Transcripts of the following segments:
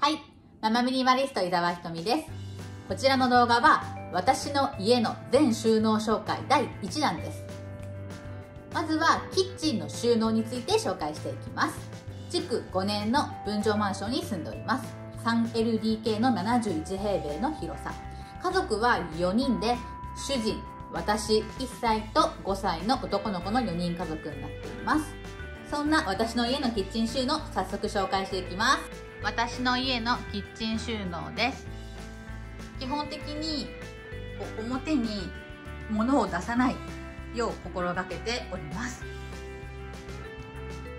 はい、ママミニマリスト伊沢ひとみです。こちらの動画は私の家の全収納紹介第1弾です。まずはキッチンの収納について紹介していきます。築5年の分譲マンションに住んでおります。3LDK の71平米の広さ。家族は4人で主人、私1歳と5歳の男の子の4人家族になっています。そんな私の家のキッチン収納早速紹介していきます。私の家のキッチン収納です。基本的に表に物を出さないよう心がけております。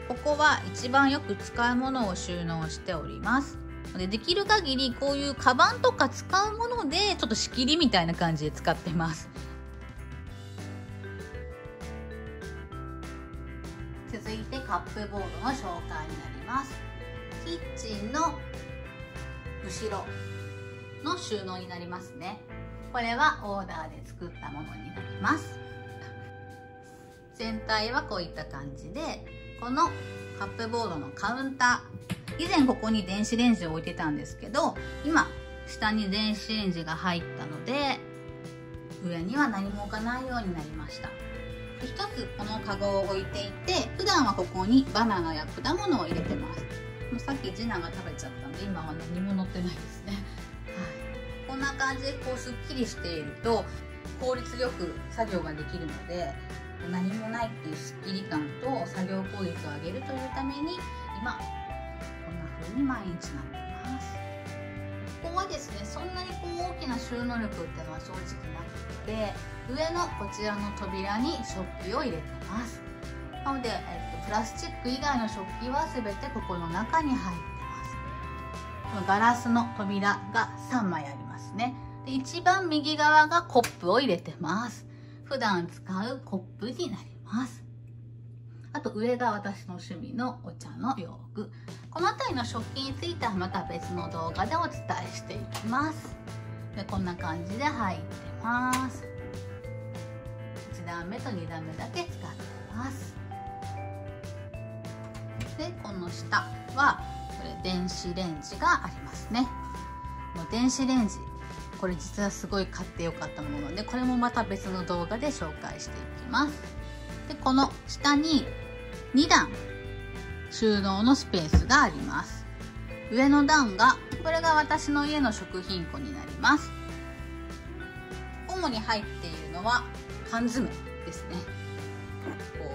ここは一番よく使うものを収納しております。でできる限りこういうカバンとか使うものでちょっと仕切りみたいな感じで使ってます。続いてカップボードの紹介になりますキッチンの後ろの収納になりますね。これはオーダーで作ったものになります。全体はこういった感じでこのカップボードのカウンター。以前ここに電子レンジを置いてたんですけど今下に電子レンジが入ったので上には何も置かないようになりました。一つこのカゴを置いていて普段はここにバナナや果物を入れてます。もうさっき次男が食べちゃったので今は何も乗ってないですね、はい、こんな感じでこうすっきりしていると効率よく作業ができるので何もないっていうすっきり感と作業効率を上げるというために今こんな風に毎日なってます。ここはですねそんなにこう大きな収納力っていうのは正直なくて上のこちらの扉に食器を入れてます。なので、え、プラスチック以外の食器は全てここの中に入ってます。ガラスの扉が3枚ありますね。で一番右側がコップを入れてます。普段使うコップになります。あと上が私の趣味のお茶の用具。この辺りの食器についてはまた別の動画でお伝えしていきます。でこんな感じで入ってます。1段目と2段目だけ使ってます。でこの下はこれ電子レンジがありますね。電子レンジこれ実はすごい買ってよかったものでこれもまた別の動画で紹介していきます。でこの下に2段収納のスペースがあります。上の段がこれが私の家の食品庫になります。主に入っているのは缶詰ですね。こ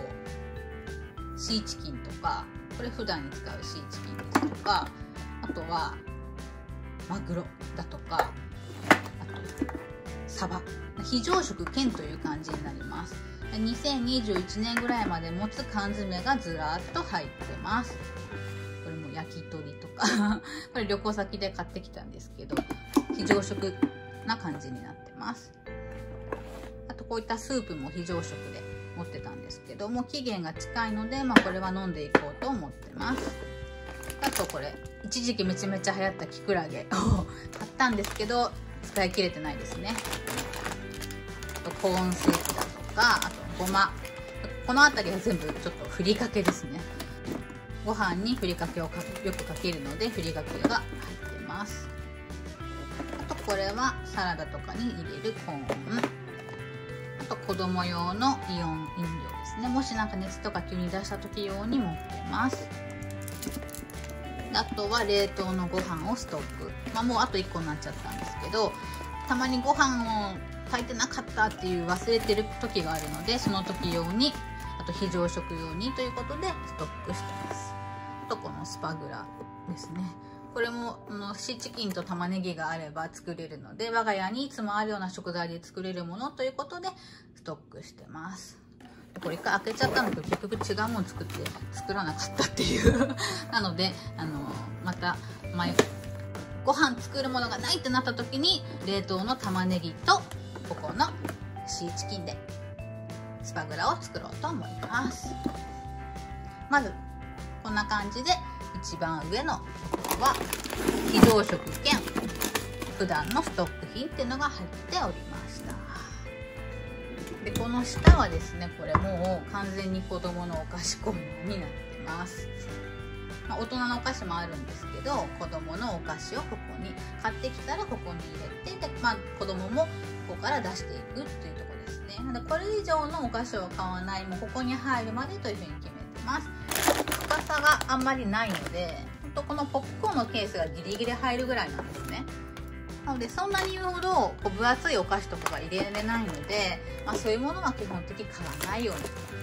うシーチキンとかこれ普段に使うシーチキンですとかあとはマグロだとかあとサバ。非常食兼という感じになります。2021年ぐらいまで持つ缶詰がずらっと入ってます。これも焼き鳥とか。これ旅行先で買ってきたんですけど非常食な感じになってます。あとこういったスープも非常食で持ってたんですけども期限が近いので、まあ、これは飲んでいこうと思ってます。あとこれ一時期めちゃめちゃ流行ったキクラゲを 買ったんですけど使い切れてないですね。あとコーンスープだとかあとごま。この辺りは全部ちょっとふりかけですね。ご飯にふりかけをよくかけるのでふりかけが入ってます。あとこれはサラダとかに入れるコーン。あと子供用のイオン飲料ですね。もしなんか熱とか急に出した時用に持ってます。あとは冷凍のご飯をストック、まあ、もうあと1個になっちゃったんですけどたまにご飯を炊いてなかったっていう忘れてる時があるのでその時用にあと非常食用にということでストックしてます。あとこのスパグラですね。これもあのシーチキンと玉ねぎがあれば作れるので我が家にいつもあるような食材で作れるものということでストックしてます。これ一回開けちゃったのけど結局違うもの作って作らなかったっていう。なのであのまた前ご飯作るものがないってなった時に冷凍の玉ねぎとここのシーチキンでスパグラを作ろうと思います。まずこんな感じで一番上のは非常食兼普段のストック品っていうのが入っておりました。でこの下はですねこれもう完全に子供のお菓子コーナーになってます。まあ、大人のお菓子もあるんですけど子供のお菓子をここに買ってきたらここに入れてで、まあ、子供ももここから出していくっていうところですね。でこれ以上のお菓子を買わないもうここに入るまでというふうに決めてます。さがあんまりないので本当このポップコーンのケースがギリギリ入るぐらいなんですね。なのでそんなに言うほどこう分厚いお菓子とかが入れられないので、まあ、そういうものは基本的に買わないように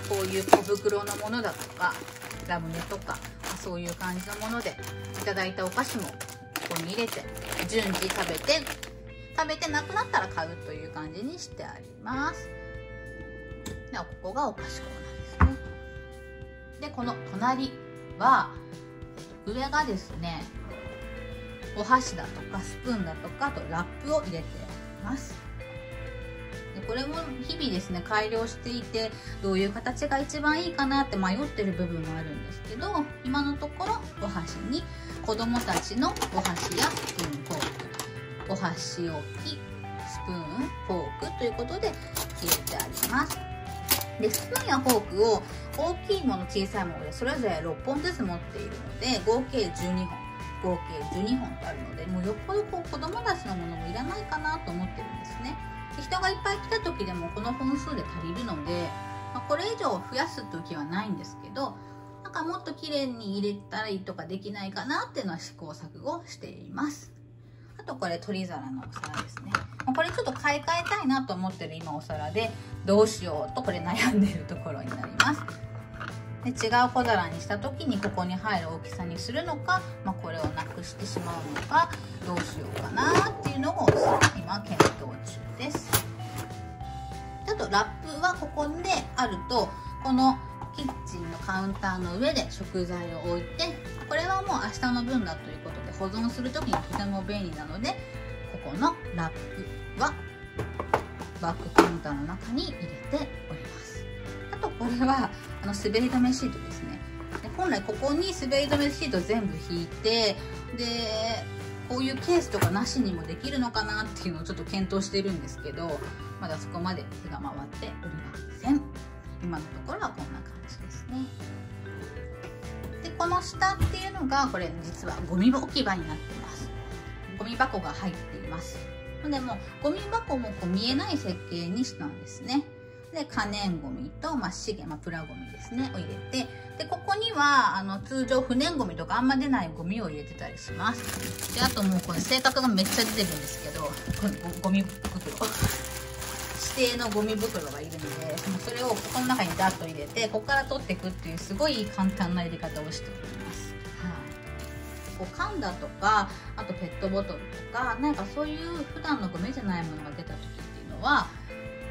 こういう小袋のものだとかラムネとか、まあ、そういう感じのものでいただいたお菓子もここに入れて順次食べて食べてなくなったら買うという感じにしてあります。ではここがお菓子コーナーですね。でこの隣。は上がですねお箸だとかスプーンだとかあとラップを入れてます。でこれも日々ですね改良していてどういう形が一番いいかなって迷ってる部分もあるんですけど今のところお箸に子供たちのお箸やスプーンフォーク。お箸置きスプーンフォークということで入れてあります。でスプーンやフォークを大きいもの小さいものでそれぞれ6本ずつ持っているので合計12本。合計12本とあるのでもうよっぽどこう子供たちのものもいらないかなと思ってるんですね。で人がいっぱい来た時でもこの本数で足りるので、まあ、これ以上増やす時はないんですけどなんかもっと綺麗に入れたりとかできないかなっていうのは試行錯誤しています。あとこれ取り皿のお皿ですね。これちょっと買い替えたいなと思ってる今お皿でどうしようとこれ悩んでるところになります。で違う小皿にした時にここに入る大きさにするのか、まあ、これをなくしてしまうのかどうしようかなっていうのを今検討中です。あとラップはここであるとこのキッチンのカウンターの上で食材を置いてこれはもう明日の分だということで保存する時にとても便利なのでここのラップはバッグカウンターの中に入れております。あとこれはあの滑り止めシートですね。で本来ここに滑り止めシート全部引いてでこういうケースとかなしにもできるのかなっていうのをちょっと検討してるんですけどまだそこまで手が回っておりません。今のところはこんな感じですね。でこの下っていうのがこれ実はゴミ置き場になってます。ゴミ箱が入っています。でもゴミ箱もこう見えない設計にしたんですね。で可燃ごみと、まあ、資源、まあ、プラゴミですねを入れてでここにはあの通常不燃ごみとかあんま出ないゴミを入れてたりします。であともうこれ性格がめっちゃ出てるんですけどこゴミ袋。指定のゴミ袋がいるのでそれをここの中にダッと入れてここから取っていくっていうすごい簡単な入れ方をしております。はい。こう缶だとかあとペットボトルとかなんかそういう普段のゴミじゃないものが出た時っていうのは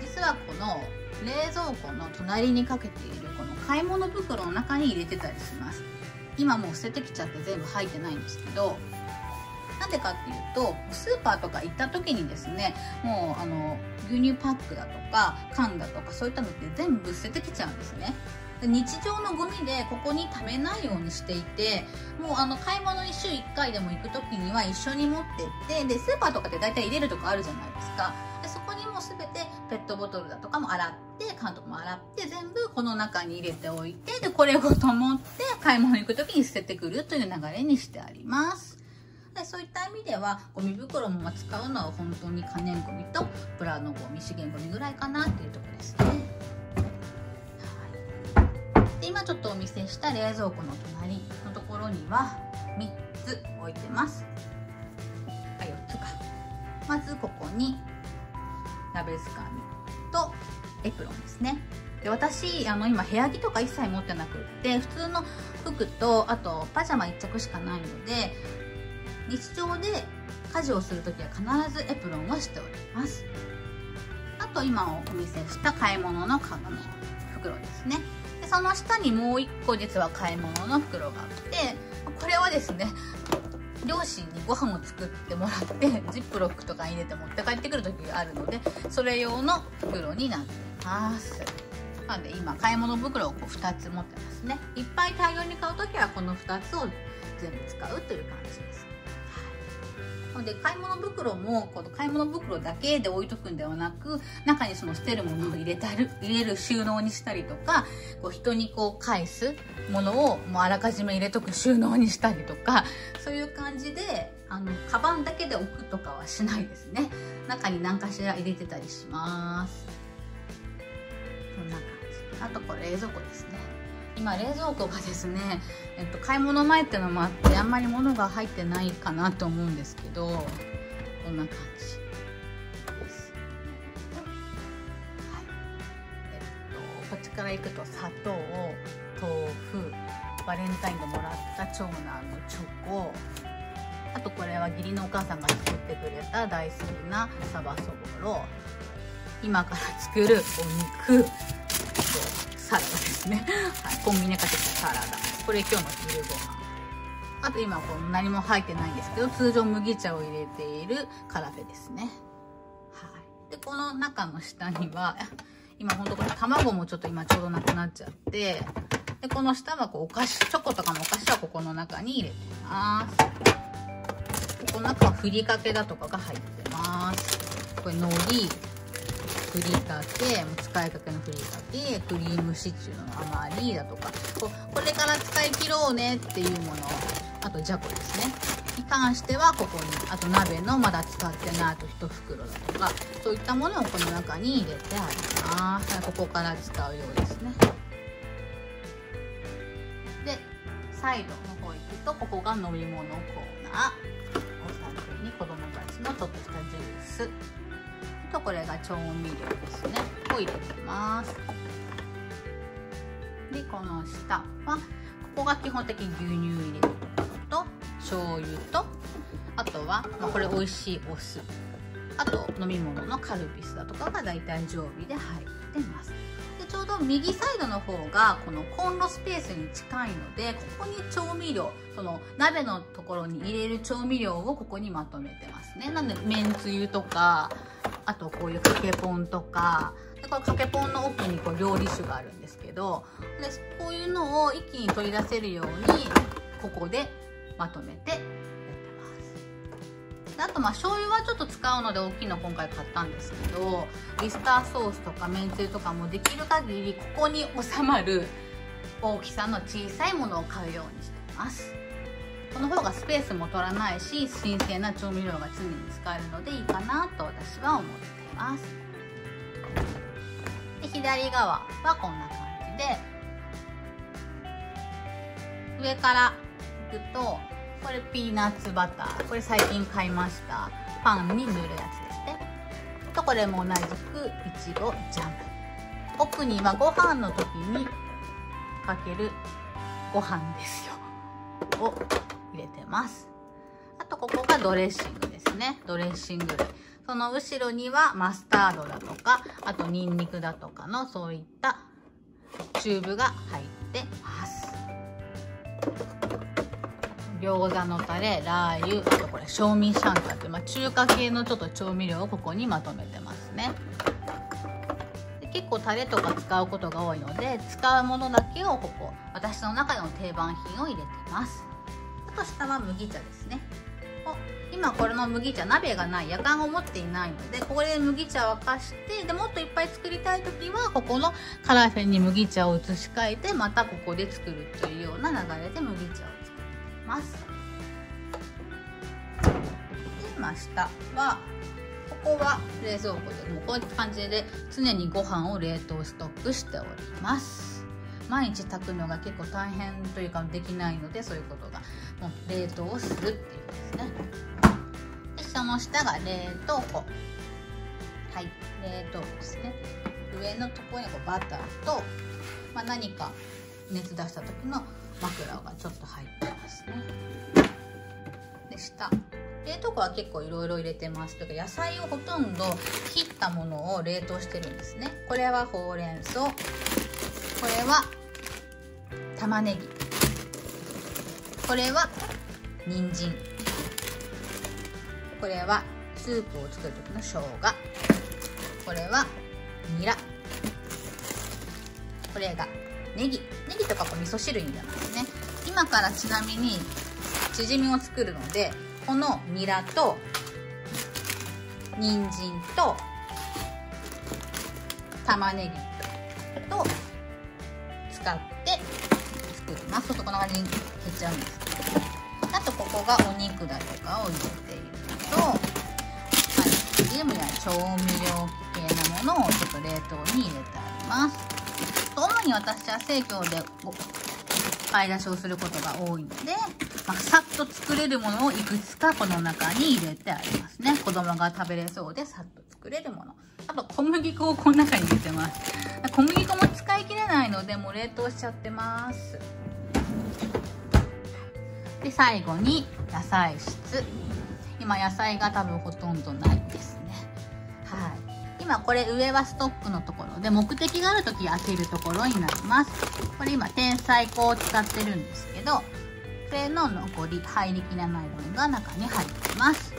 実はこの冷蔵庫の隣にかけているこの買い物袋の中に入れてたりします。今もう捨ててきちゃって全部入ってないんですけどなんでかっていうとスーパーとか行った時にですねもうあの牛乳パックだとか缶だとかそういったのって全部捨ててきちゃうんですね。で日常のゴミでここに溜めないようにしていてもうあの買い物に週1回でも行く時には一緒に持ってってでスーパーとかって大体入れるとこあるじゃないですか。ペットボトルだとかも洗って缶とかも洗って全部この中に入れておいてでこれごと持って買い物行く時に捨ててくるという流れにしてあります。でそういった意味ではゴミ袋も使うのは本当に可燃ゴミとプラのゴミ資源ゴミぐらいかなっていうとこですね、はい、で今ちょっとお見せした冷蔵庫の隣のところには3つ置いてます。あ4つか。まずここに鍋つかみとエプロンですね。で私あの今部屋着とか一切持ってなくって普通の服とあとパジャマ1着しかないので日常で家事をする時は必ずエプロンをしております。あと今お見せした買い物のカゴの袋ですね。でその下にもう1個実は買い物の袋があってこれはですね両親にご飯を作ってもらってジップロックとかに入れて持って帰ってくる時があるのでそれ用の袋になってます。なので今買い物袋をこう2つ持ってますね。いっぱい大量に買う時はこの2つを全部使うという感じです。ので買い物袋もこの買い物袋だけで置いとくんではなく中にその捨てるものを入れたり入れる収納にしたりとかこう人にこう返すものをもうあらかじめ入れとく収納にしたりとかそういう感じであのカバンだけで置くとかはしないですね。中に何かしら入れてたりします。こんな感じ。あとこれ冷蔵庫ですね。今冷蔵庫がですね、えっと、買い物前ってのもあってあんまり物が入ってないかなと思うんですけどこんな感じです、はい。えっと、こっちから行くと砂糖豆腐バレンタインでもらった長男のチョコあとこれは義理のお母さんが作ってくれた大好きなサバそぼろ今から作るお肉。サラダですね、はい、コンビニでかけたサラダ。これ今日の昼ご飯。あと今この何も入ってないんですけど通常麦茶を入れているカラフェですね。はい。でこの中の下には今ほんとこれ卵もちょっと今ちょうどなくなっちゃってでこの下はこうお菓子チョコとかのお菓子はここの中に入れてます。この中はふりかけだとかが入ってます。これ海苔。ふりかけ使いかけのふりかけクリームシチューの余りだとかここれから使い切ろうねっていうもの。あとじゃこですね。に関してはここにあと鍋のまだ使ってないあと1袋だとかそういったものをこの中に入れてありますここから使うようですね。でサイドの方行くとここが飲み物コーナー。お酒に子供たちのちょっとしたジュース。とこれが調味料ですね。を入れてます。でこの下はここが基本的に牛乳入れると。醤油とあとは、まあ、これ美味しいお酢。あと飲み物のカルピスだとかが大体常備で入ってます。でちょうど右サイドの方がこのコンロスペースに近いのでここに調味料その鍋のところに入れる調味料をここにまとめてますね。なのでめんつゆとかあとこういうかけポンとかでこれかけポンの奥にこう料理酒があるんですけどでこういうのを一気に取り出せるようにここでまとめてやってます。であとまあ醤油はちょっと使うので大きいの今回買ったんですけどウスターソースとかめんつゆとかもできる限りここに収まる大きさの小さいものを買うようにしてます。この方がスペースも取らないし新鮮な調味料が常に使えるのでいいかなと私は思っています。で左側はこんな感じで上からいくとこれピーナッツバター。これ最近買いました。パンに塗るやつですね。とこれも同じくいちごジャム。奥にはご飯の時にかけるご飯ですよ。を入れてます。あとここがドレッシングですね。ドレッシング類。その後ろにはマスタードだとかあとニンニクだとかのそういったチューブが入ってます。餃子のタレラー油あとこれ賞味シャンタって、まあ、中華系のちょっと調味料をここにまとめてますね。結構タレとか使うことが多いので使うものだけをここ私の中での定番品を入れてます。あと下は麦茶ですね。今これの麦茶鍋がない夜間を持っていないのでここで麦茶を沸かしてでもっといっぱい作りたい時はここのカラフェに麦茶を移し替えてまたここで作るというような流れで麦茶を作っています。で真下はここは冷蔵庫でもこういう感じで常にご飯を冷凍ストックしております。毎日炊くのが結構大変というかできないのでそういうことがもう冷凍をするっていうんですねでその下が冷凍庫はい冷凍庫ですね上のところにこうバターと、まあ、何か熱出した時の枕がちょっと入ってますねで下冷凍庫は結構いろいろ入れてますというか野菜をほとんど切ったものを冷凍してるんですねこれはほうれん草これは玉ねぎ。これは人参。これはスープを作る時の生姜。これはニラ。これがネギ。ネギとかこう味噌汁に入れますね。今からちなみにチヂミを作るのでこのニラと人参と玉ねぎ。ますちょっとこんな感じに減っちゃうんですけどあとここがお肉だとかを入れているのと、はい、ジムや調味料系なものをちょっと冷凍に入れてあります主に私は生協で買い出しをすることが多いので、まあ、さっと作れるものをいくつかこの中に入れてありますね。子供が食べれそうでさっと作れるもの。あと小麦粉をこの中に入れてます。小麦粉も使い切れないのでもう冷凍しちゃってます。で最後に野菜室。今野菜が多分ほとんどないですね。はい。今これ上はストックのところで目的がある時開けるところになります。これ今天才粉を使ってるんですけどこれの残り入りきらない分が中に入ってます。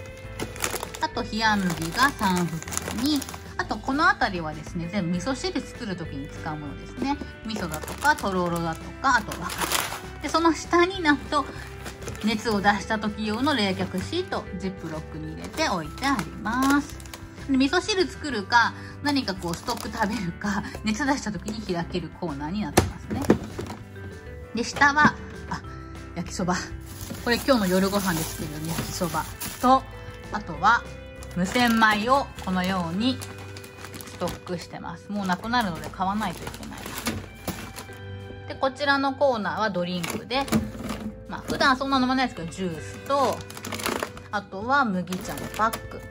あと冷麦が3袋に。あとこの辺りはですね全部味噌汁作る時に使うものですね。味噌だとかとろろだとかあとわかでその下になんと熱を出した時用の冷却シートジップロックに入れて置いてあります。味噌汁作るか何かこうストック食べるか 熱出した時に開けるコーナーになってますね。で下はあ焼きそば。これ今日の夜ご飯で作る焼きそばとあとは無洗米をこのようにストックしてます。もうなくなるので買わないといけない。でこちらのコーナーはドリンクでまあ普段そんな飲まないですけどジュースとあとは麦茶のパック。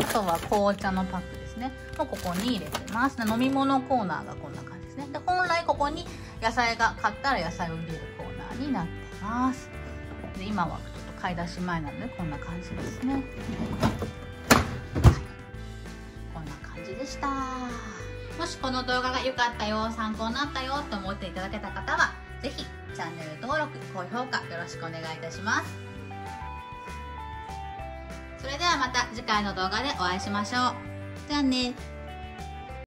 あとは紅茶のパックですね。もうここに入れてます。飲み物コーナーがこんな感じですね。で本来ここに野菜が買ったら野菜を入れるコーナーになってます。で今はちょっと買い出し前なのでこんな感じですね、はい、こんな感じでした。もしこの動画が良かったよ参考になったよと思っていただけた方は是非チャンネル登録高評価よろしくお願いいたします。それではまた次回の動画でお会いしましょう。じゃあね。